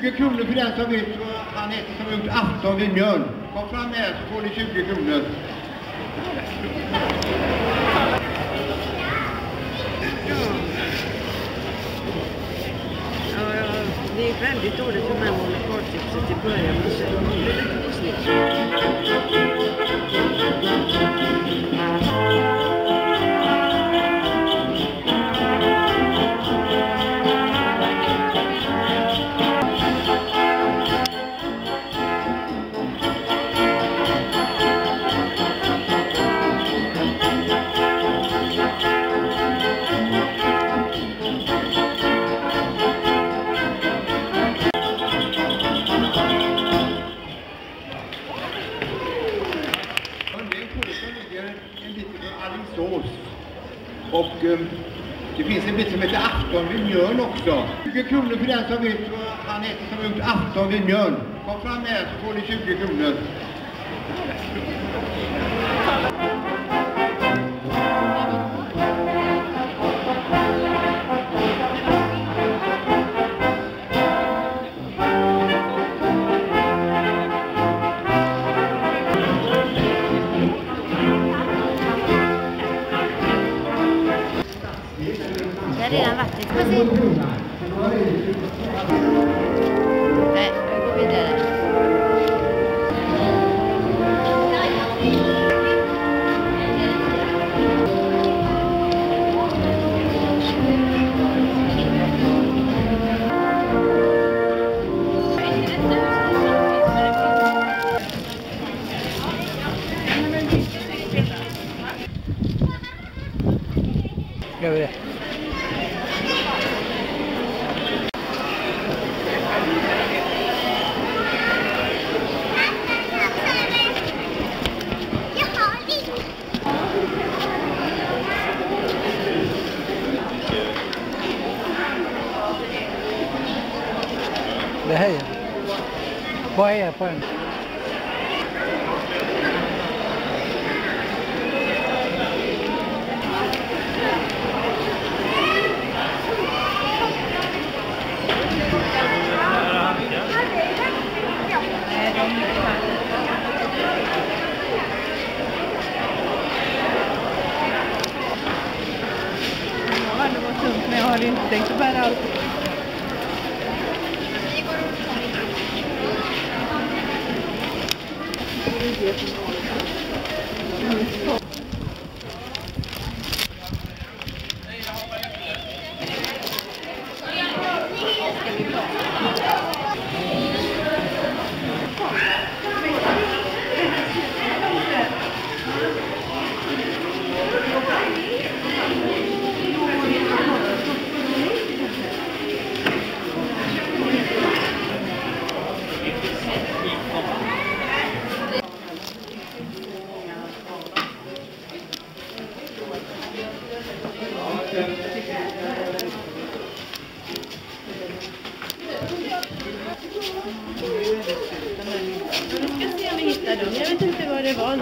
20 kronor för den som vet vad han heter som har gjort afton vid Mjöln. Kom fram här så får ni 20 kronor. Ja, ja, det är väldigt dåligt för mig att med monopoltipset i början men sen blev det lite snyggt. Under Och eh, det finns en bit som heter Afton vid Mjöln också. 20 kronor för den som vet vad han heter som har gjort Afton vid Mjöln. Kom fram här så får ni 20 kronor. Go there. Đấy. Boy à. 纠结什么 hittade dem. Jag vet inte vad det var.